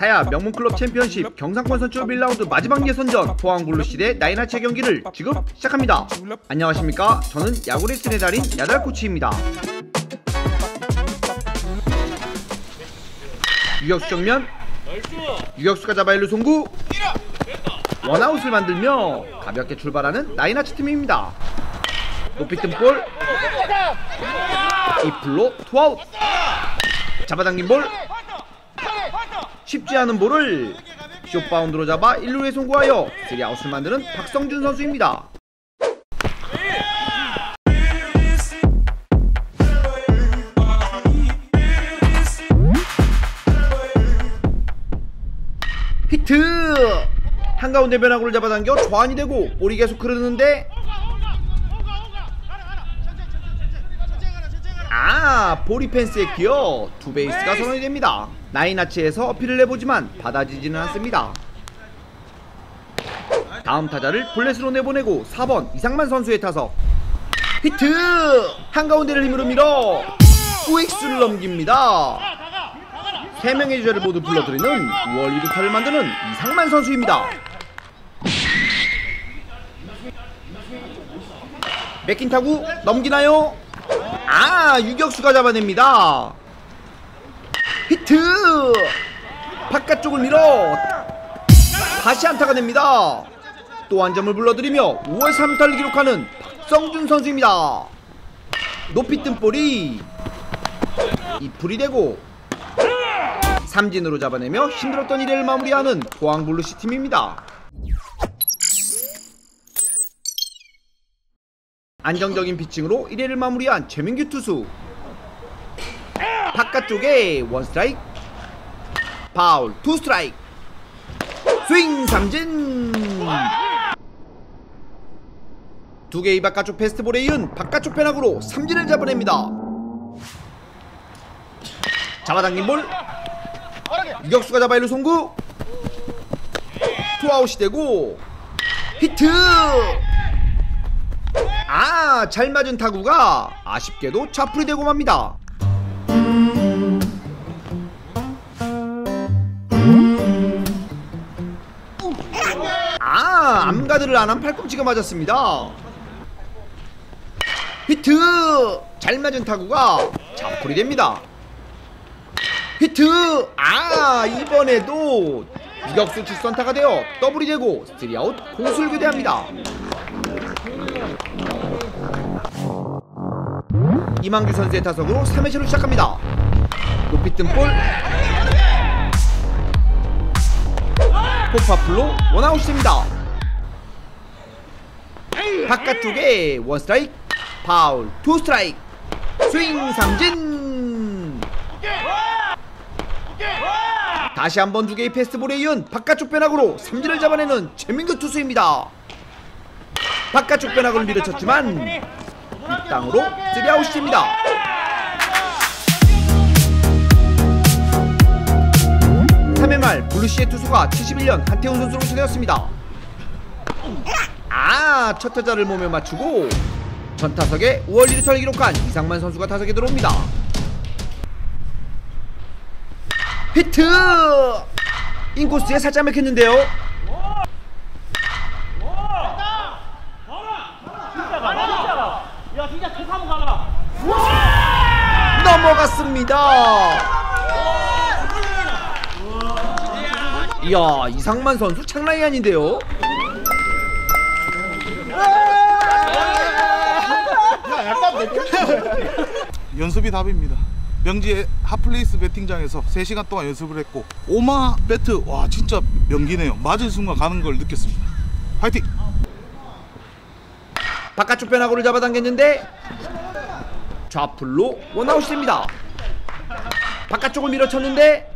사야 명문클럽 챔피언십 경상권 선출 1라운드 마지막 예선전 포항블루시 대 나이나치 경기를 지금 시작합니다. 안녕하십니까? 저는 야구레슨의 달인 야달코치입니다. 유격수 정면 유격수가 잡아 일루 송구 원아웃을 만들며 가볍게 출발하는 나이나치 팀입니다. 높이 뜬 볼, 플라이로 투아웃, 잡아당긴 볼, 쉽지 않은 볼을 숏바운드로 잡아 1루에 송구하여 3아웃을 만드는 박성준 선수입니다. 히트! 한가운데 변화구를 잡아당겨 좌안타 되고 볼이 계속 흐르는데 아 볼이 펜스에 끼어 두 베이스가 선언이 됩니다 나이나치에서 어필을 해보지만 받아지지는 않습니다. 다음 타자를 블렛으로 내보내고 4번 이상만 선수의 타석. 히트! 한가운데를 힘으로 밀어 우익수를 넘깁니다. 3명의 주자를 모두 불러들이는 6월 1루타를 만드는 이상만 선수입니다. 먹힌 타구 넘기나요? 아 유격수가 잡아냅니다 히트! 바깥쪽을 밀어! 다시 안타가 됩니다. 또 한 점을 불러들이며 5월 3타를 기록하는 박성준 선수입니다. 높이 뜬 볼이 이플이 되고 삼진으로 잡아내며 힘들었던 1회를 마무리하는 포항블루스 팀입니다. 안정적인 피칭으로 1회를 마무리한 최민규 투수 바깥쪽에 원 스트라이크 파울 투 스트라이크. 스윙 삼진. 두 개의 바깥쪽 패스트볼에 이은 바깥쪽 변화구로 삼진을 잡아냅니다. 잡아당긴 볼. 유격수가 잡아 일루 송구. 투아웃이 되고 히트. 아, 잘 맞은 타구가 아쉽게도 좌플이 되고 맙니다. 암가드를 안 한 팔꿈치가 맞았습니다. 히트! 잘 맞은 타구가 좌플이 됩니다. 히트! 아, 이번에도 유격수 직선타가 되어 더블이 되고 스리아웃 공수를 교대합니다. 이만규 선수의 타석으로 3회 시로 시작합니다. 높이 뜬 볼. 포파플로 원아웃이 됩니다. 바깥쪽에 원 스트라이크, 파울, 투 스트라이크, 스윙 삼진. 다시 한번 두 개의 패스트볼에 이은 바깥쪽 변화구로 삼진을 잡아내는 최민규 투수입니다. 바깥쪽 변화구를 밀어쳤지만 이 땅으로 3아웃입니다. 삼회 말 블루시의 투수가 71년 한태훈 선수로 초대했습니다. 아, 첫 타자를 몸에 맞추고 전 타석에 5월 1루타를 기록한 이상만 선수가 타석에 들어옵니다. 히트! 인코스에 살짝 맥혔는데요. 넘어갔습니다. 이야 이상만 선수 장난이 아닌데요. 연습이 답입니다. 명지의 핫플레이스 배팅장에서 3시간 동안 연습을 했고 오마 배트 와 진짜 명기네요. 맞은 순간 가는 걸 느꼈습니다. 파이팅! 바깥쪽 변화구를 잡아당겼는데 좌플로 원아웃이 됩니다. 바깥쪽을 밀어쳤는데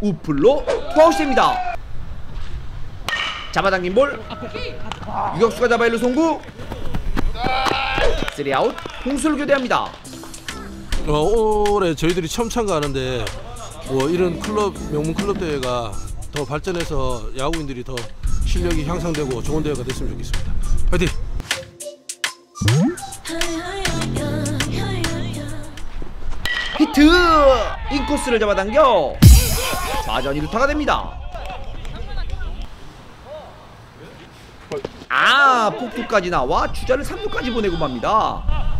우플로 투아웃이 됩니다. 잡아당긴 볼 유격수가 잡아 일루 송구 3아웃 공수를 교대합니다. 어, 올해 저희들이 처음 참가하는데 뭐 이런 클럽 명문 클럽 대회가 더 발전해서 야구인들이 더 실력이 향상되고 좋은 대회가 됐으면 좋겠습니다. 화이팅! 히트 인코스를 잡아당겨 좌전 2루타가 됩니다 아 폭투까지 나와 주자를 3루까지 보내고 맙니다.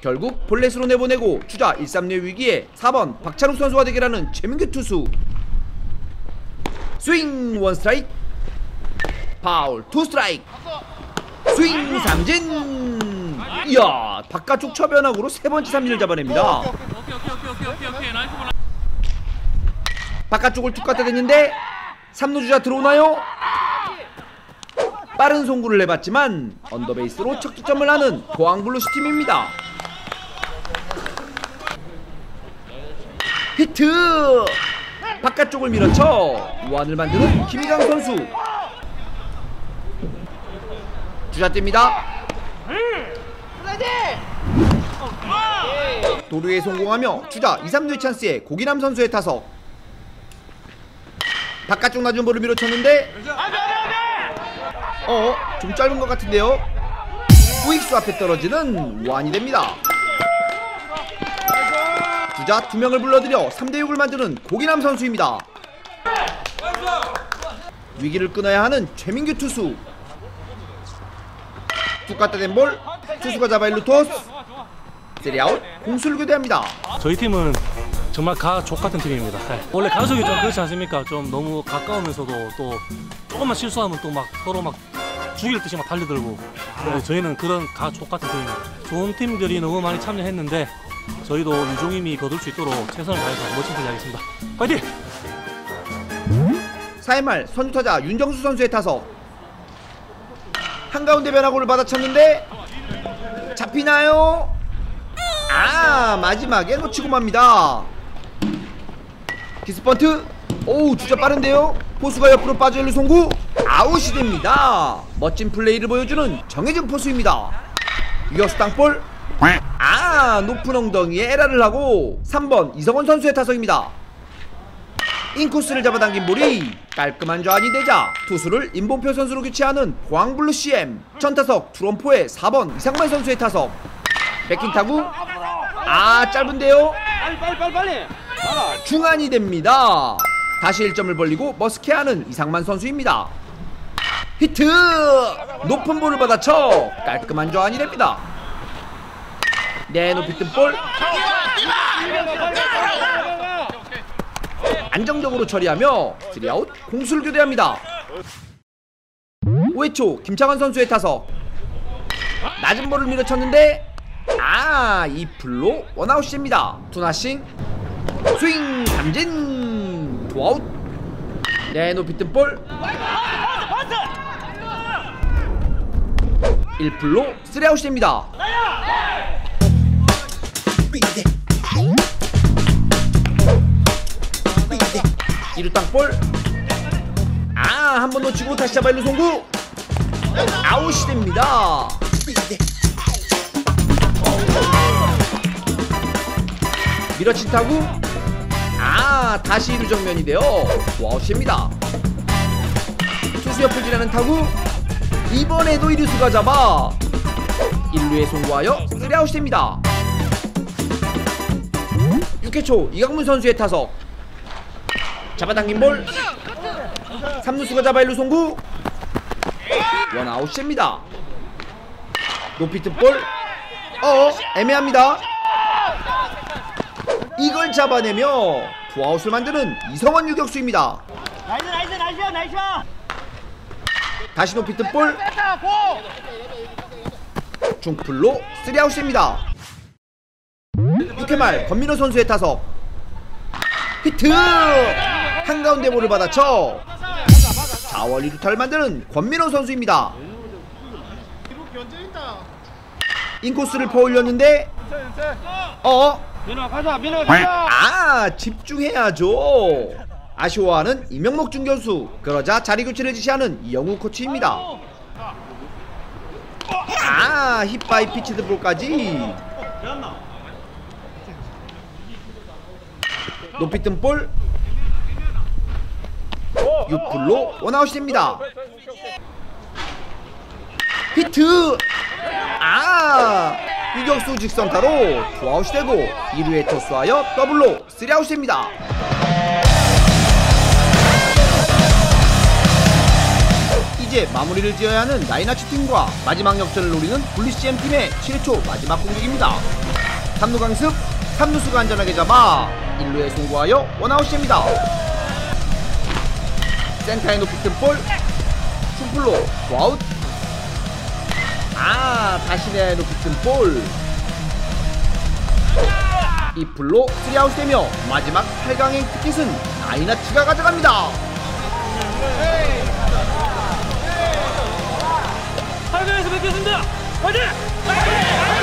결국 볼넷으로 내보내고 주자 1, 3루 위기에 4번 박찬욱 선수와 대결하는 최민규 투수. 스윙 원 스트라이크. 파울 투 스트라이크. 스윙 삼진. 이야 바깥쪽 저 변화구로 세 번째 삼진을 잡아냅니다. 바깥쪽을 툭 갖다 댔는데 3루 주자 들어오나요? 빠른 송구를 내봤지만 언더베이스로 첫 득점을 하는 포항블루스 팀입니다. 히트! 바깥쪽을 밀어쳐 우한을 만드는 김희강 선수. 주자 뜁니다. 도루에 성공하며 주자 2, 3루의 찬스에 고기남 선수의 타석 바깥쪽 낮은 볼을 밀어쳤는데 어? 좀 짧은 것 같은데요? 우익수 앞에 떨어지는 우한이 됩니다 주자 두 명을 불러들여 3대6을 만드는 고기남 선수입니다 위기를 끊어야 하는 최민규 투수 툭 갖다 댄 볼 투수가 잡아 일루 토스 스리아웃 공수를 교대합니다 저희 팀은 정말 가족 같은 팀입니다. 네. 원래 가족이 좀 그렇지 않습니까? 좀 너무 가까우면서도 또 조금만 실수하면 또 막 서로 막 죽일 듯이 막 달려들고 네, 저희는 그런 가족 같은 팀입니다. 좋은 팀들이 너무 많이 참여했는데 저희도 유종의 미 거둘 수 있도록 최선을 다해서 멋진 플레이 하겠습니다. 파이팅! 4회 말 선두타자 윤정수 선수의 타석 한가운데 변화구를 받아쳤는데 잡히나요? 아 마지막에 놓치고 맙니다 디스펀트. 오우 주자 빠른데요. 포수가 옆으로 빠져 일루 송구. 아웃이 됩니다. 멋진 플레이를 보여주는 정해준 포수입니다. 유격수 땅볼. 아 높은 엉덩이에 에라를 하고 3번 이성원 선수의 타석입니다. 인코스를 잡아당긴 볼이 깔끔한 좌안이 되자 투수를 임봉표 선수로 교체하는 포항블루스 팀 전타석 투런포의 4번 이상만 선수의 타석. 먹힌 타구. 아 짧은데요 중안이 됩니다. 다시 1점을 벌리고 머쓱해하는 이상만 선수입니다. 히트! 높은 볼을 받아쳐 깔끔한 좌안이 됩니다. 네 높이 뜬볼. 안정적으로 처리하며 3아웃 공수를 교대합니다. 5회 초 김창환 선수의 타석. 낮은 볼을 밀어쳤는데 아 이플로 원아웃입니다. 투나싱 스윙 삼진. 투아웃. 네 높이 뜬볼. 1플로 3아웃입니다. 이루 땅볼. 아 한 번 놓치고 다시 잡아 일루 송구. 아웃이 됩니다. 밀어친 타구 아 다시 이루 정면이 되어 아웃입니다. 투수 옆을 지나는 타구. 이번에도 이루수가 잡아 1루에 송구하여 3아웃이 됩니다. 6회 초 이강문 선수의 타석. 잡아당긴 볼. 3루수가 잡아 1루 송구. 원아웃입니다. 높이 뜬볼. 어 애매합니다. 이걸 잡아내며 투아웃을 만드는 이성원 유격수입니다. 나이스 나이스 나이스 나이스. 다시 높이 뜬볼. 중플로 3아웃입니다. 6회 말 권민호 선수의 타석. 히트! 한가운데 볼을 받아쳐 좌월 2루타를 만드는 권민호 선수입니다. 인코스를 퍼올렸는데 어? 민호 가자 민호 가자! 아 집중해야죠. 아쉬워하는 이명목 중견수. 그러자 자리 교체를 지시하는 이영우 코치입니다. 아 hit by pitched ball까지. 높이 뜬 볼. 6플로 원아웃이 됩니다. 히트! 아 유격수 직선타로 투아웃이 되고 2루에 토스하여 더블로 3아웃이 됩니다. 이제 마무리를 지어야 하는 나이나츠 팀과 마지막 역전을 노리는 블리시엠 팀의 7초 마지막 공격입니다. 3루 강습, 3루수가 안전하게 잡아 1루에 송구하여 원아웃이 됩니다. 센터에 높이 뜬볼 중플로 투아웃 아 내야에 높이 뜬볼 2플로 3아웃 되며 마지막 8강행 티켓은 나이나츠가 가져갑니다. 하강에서 뵙겠습니다. 화이팅!